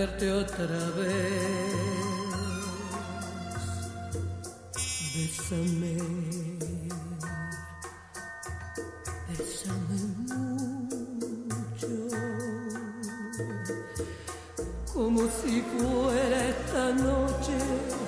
perderte otra vez. Bésame, bésame mucho, como si fuera esta noche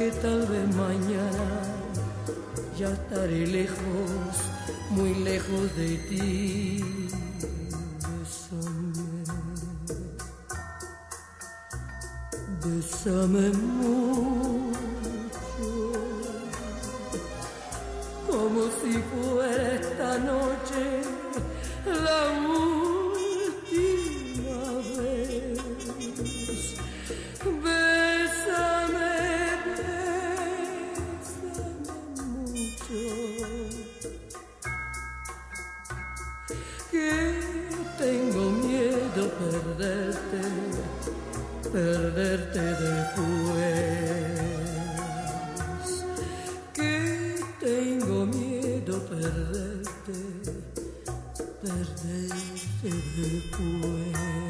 que tal vez mañana ya estaré lejos, muy lejos de ti. Bésame, mucho, como si fuera perderte, perderte después. Que tengo miedo perderte, perderte después.